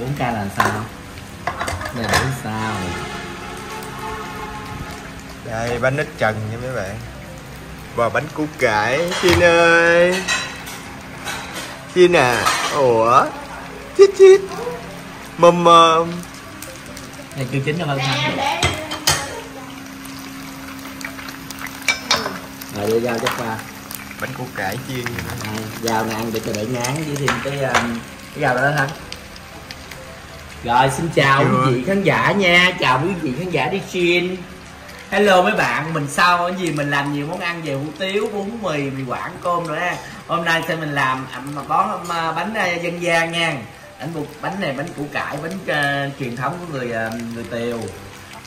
4k là sao? Này là sao? Đây bánh ít trần nha mấy bạn. Và bánh củ cải xin ơi. Xin à. Ủa? Chít chít. Mầm mầm này chưa chín đâu hơn ha rồi đưa dao chắc qua bánh củ cải chiên dao này ăn để cho đỡ ngán với thêm cái um, cái dao đó thắng rồi xin chào Chưa. quý vị khán giả nha. Chào quý vị khán giả đi xuyên hello mấy bạn mình sau cái gì mình làm nhiều món ăn về hủ tiếu bún mì mì quảng cơm rồi ha hôm nay sẽ mình làm bón um, bánh uh, dân gian nha. Bánh bột bánh này bánh củ cải bánh uh, truyền thống của người uh, người tiều.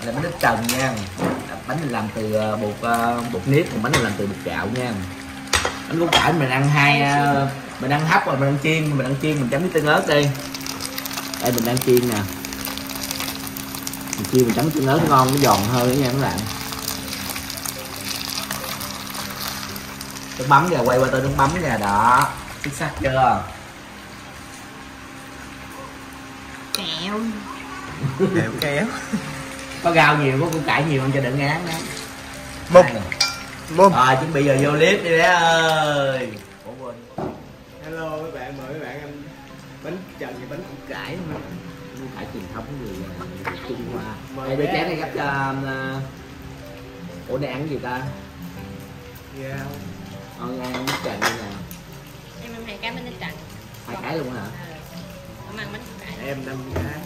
Là bánh ít trần nha. Bánh mình làm từ uh, bột uh, bột nếp còn bánh mình làm từ bột gạo nha. Bánh củ cải mình ăn hai uh, mình ăn hấp và mình ăn chiên mình ăn chiên mình chấm với tương ớt đi đây mình đang chiên nè. Mình chiên mình chấm tương ớt ngon nó giòn hơn đó nha các bạn. Nước mắm kìa quay qua tôi nước mắm nè đó. Xuất sắc chưa? Kẹo. Kéo kéo có rau nhiều có củ cải nhiều không cho đỡ ngán đó bông bông rồi? Chuẩn bị giờ vô clip đi bé ơi. Ủa quên. Hello mấy bạn mời mấy bạn ăn bánh trần và bánh củ cải ạ? củ cải truyền thống người, người Trung Hoa. Đây đứa chén này gấp cho uh, ủa này ăn gì ta? Rau. Ờ, ăn nước trần đây nè em ăn hai cái bánh trần hai cái luôn hả? Không ăn bánh củ cải. Em năm cái.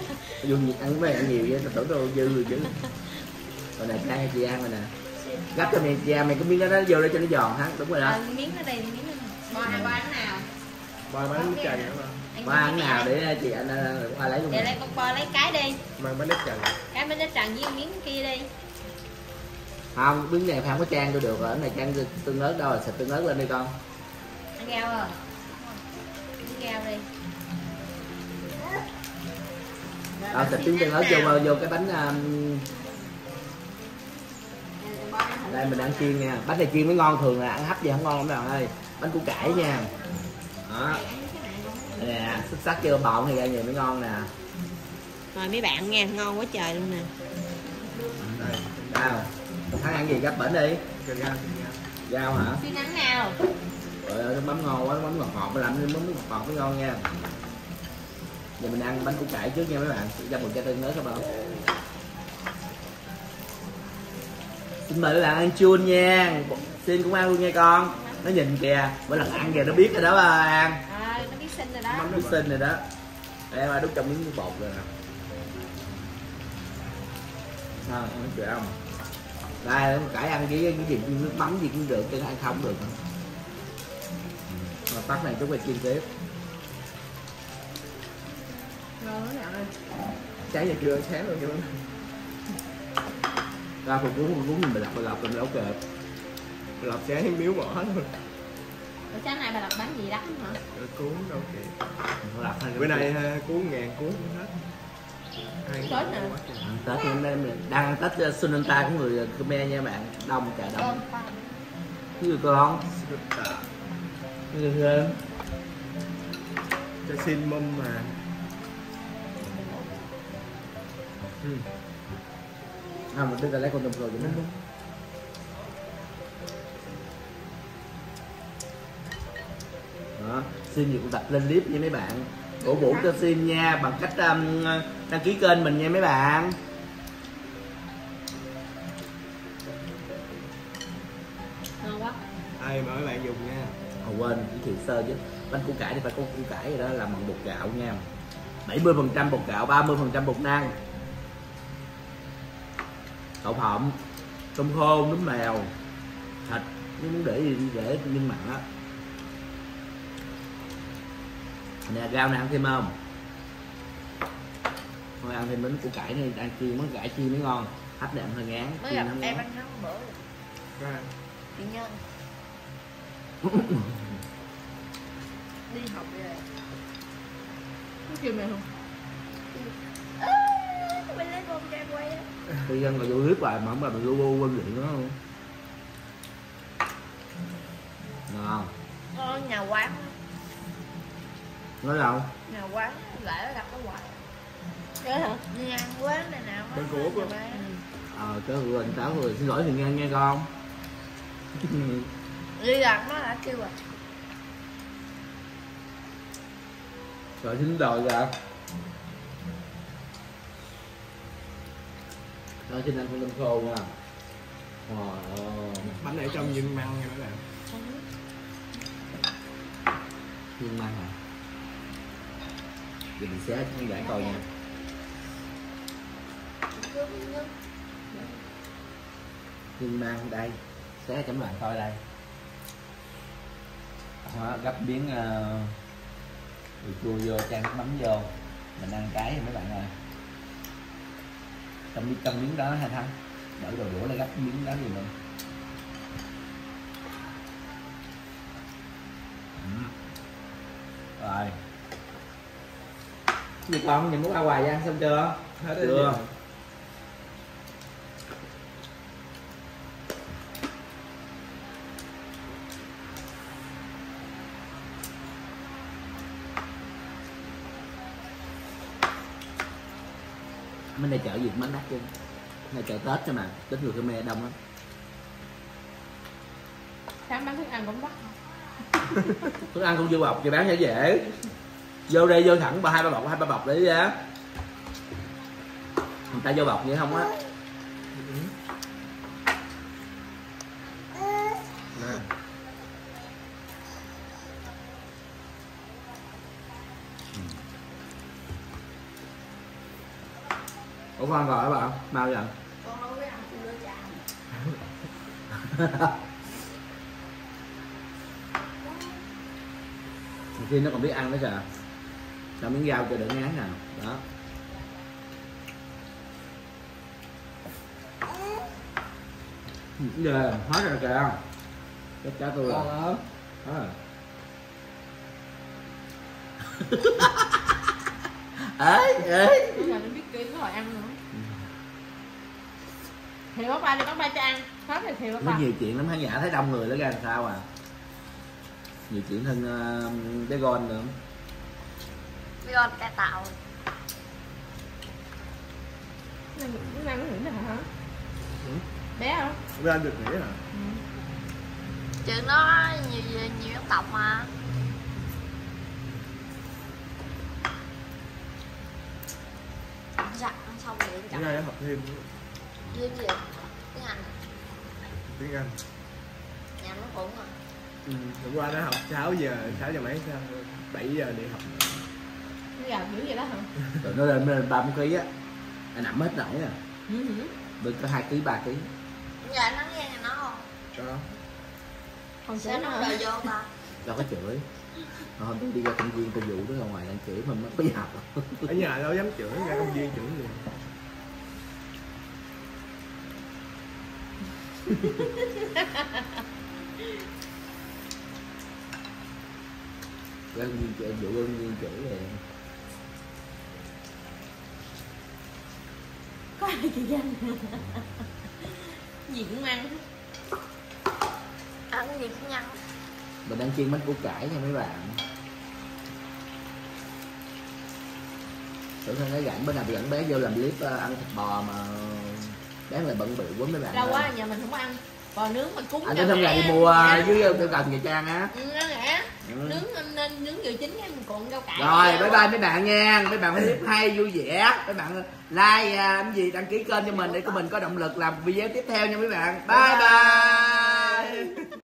Vô nhiệt ăn mấy ăn nhiều vậy? Tưởng đâu dư rồi chứ. Còn này cay chị ăn rồi nè. Gấp cho mày chị ăn mày có miếng đó nó vô để cho nó giòn ha đúng rồi đó. Ờ miếng nó đây miếng nó bo hai ba cái nào ba bánh trần hả ba Anh ba ăn nào để chị anh ờ, qua lấy luôn để lấy con bo lấy cái đi. Mang bánh ít trần cái bánh ít trần với miếng kia đi. Không miếng này không có trang tôi được rồi cái này trang tương ớt đâu rồi xịt tương ớt lên đi con. Ăn rau à? Miếng rau đi. Đâu xịt miếng tương ớt vô vô cái bánh um, đây mình ăn chiên nha. Bánh này chiên mới ngon thường là ăn hấp gì không ngon lắm đâu. Ơi bánh củ cải nha đó. Đây nè xuất sắc chưa bọn thì ra nhiều mới ngon nè. Rồi mấy bạn nha ngon quá trời luôn nè. Đây nào thắng ăn gì gấp bển đi. Rau hả? Xin nắng nào? Trời ơi nó mắm ngon quá nó mắm ngọt ngọt mới làm nên mắm ngọt ngọt mới ngon nha. Giờ mình ăn bánh củ cải trước nha mấy bạn. Ra một chai tương nữa các bạn? Xin mời các bạn ăn chun nha. Xin cũng ăn luôn nha con nó nhìn kìa mỗi lần ăn kìa nó biết rồi đó ba ăn à, nó biết xin rồi đó. Nó xinh rồi đó. Đây ba đút trong miếng bột rồi nè. Sao ăn chuyện không? Đây cải ăn với cái gì nước mắm gì cũng được chứ ăn không được mà tắt này chúng phải chiên tiếp. Cháy giờ chưa sáng rồi chưa. Ra phục cuốn phục cuốn mình lọc bị lọc mình đâu kịp lọc sáng miếu mỏ luôn. Ủa sáng nay bà đặt bánh gì đắt hả? Rồi cuốn đâu kìa. Mình lọc hay bữa nay ha, cuốn ngàn cuốn hết. Tết nè. tết hôm nay mình đang tết Sunanta của người Khmer nha bạn. Đông chợ đông. Cái gì con? Cái gì thêm cho xin mâm mà. Ừ. à mình tức là lấy con tôm rồi vậy đó xin gì cũng tập lên clip nha mấy bạn. Cổ vũ cho xin nha bằng cách um, đăng ký kênh mình nha mấy bạn. Ngon quá. Ai mà mấy bạn dùng nha. À, quên giới thiệu sơ chứ. Bánh củ cải thì phải có củ cải rồi đó làm bằng bột gạo nha. 70 phần trăm bột gạo 30 phần trăm bột năng. Đậu phộng tôm khô nấm mèo thịt nếu muốn để gì để nhân mặn á nè rau này ăn thêm không? Thôi ăn thêm bánh củ cải này ăn chiên món cải chiên mới ngon. Hấp đệm hơi ngán mới gặp em ăn nóng bữa chị nhân. Đi học rồi có kêu mày không? Mình lấy bông ra quay á. Tự dân ngồi vô clip hoài mà không là mình bu bên luyện nó không? Ngon. Ngon nhà quán nói đâu? Nào quán lại nó gặp nó hoài Nhớ hả? đi ăn quán này nào. Bên của cô. ờ cái người táo người xin lỗi thì nghe nghe con. Đi gặp nó đã kêu rồi rồi xin đòi ra rồi xin anh không tâm khô nha. Trời ơi, bánh ở trong nhưng măng nha mấy bạn. Thiên măng hả thì mình sẽ cho khán giả coi nha. Nhưng mang đây sẽ chấm lại coi đây. Đó, gấp miếng uh, ờ, chua vô chan nước mắm vô. Mình ăn cái mấy bạn ơi. Trong, trong miếng đó hai thắng đỡ đồ đũa là gấp miếng đó gì mình ừ. rồi gì con nhìn muốn ăn hoài ăn xong chưa? Hết chưa. Rồi bên đây chợ gì cũng bán đắt chứ. Này chợ tết cho mà tết người khmer đông lắm. Sáng bán thức ăn cũng đắt. Thức ăn cũng dư bọc thì bán cho dễ vô đây vô thẳng ba hai ba bọc hai ba bọc để giá người ta vô bọc vậy không á. Ủa con gọi hả bạn mau con biết ăn Nhiều khi nó còn biết ăn nữa kìa cho miếng rau cho đỡ ngán nào. Đó. Giờ hết rồi kìa. Chắc chắn tôi rồi. Rồi. ấy ấy Bây giờ nó biết kỹ nó rồi ăn nữa Thì bác ba đi bác ba cho ăn. Hết thì thì bác nó ba nhiều chuyện lắm khán giả thấy đông người nó ra làm sao à? Nhiều chuyện hơn uh, cái gon nữa con cải tạo. Nó nó ăn nó nghĩ là hả? Ừ. Bé không? ra được nghĩa hả chuyện đó nhiều nhiều dân tộc mà. Ăn sạch ăn xong rồi bữa chậm nay nó học thêm riêng gì? Tiếng anh. Tiếng anh. Nhà nó cũng à. Ừ. hôm qua nó học 6 giờ 6 giờ mấy sao? 7 giờ đi học Nó gào dữ vậy đó hả? rồi nó lên lên ba ký á. Anh nằm hết nổi à. Ừ hử. bên có hai ký ba ký. Giờ nó nghe nhà nó không? Cho. Còn sao sữa nó đời vô ta đâu có chửi. Rồi hôm tôi đi ra công viên tôi vụ đứa ra ngoài đang chửi mà mất đi học. Ở nhà đâu dám chửi ra công viên chửi gì ra công viên chửi vụ công viên chửi rồi Kỳ danh? Gì cũng ăn. Ăn gì cũng nhăn. Mình đang chiên bánh củ cải nha mấy bạn. Tưởng thân cái rảnh bữa nào dẫn bé vô làm clip ờ, ăn thịt bò mà bé lại bận bịu quá mấy bạn Đâu ơi. quá nhà mình không ăn Bò nướng mà cúng anh cho thông mẹ. ngày đi mua dưới tiêu cần nhà trang á. Ừ, ăn hả? Ừ. Nướng nên, nướng vừa chín mình cuộn rau cải rồi bye bye mấy bạn nha. Mấy bạn thấy clip hay vui vẻ. Mấy bạn like à, cái gì đăng ký kênh cho mình để của mình có động lực làm video tiếp theo nha mấy bạn. Bye. bye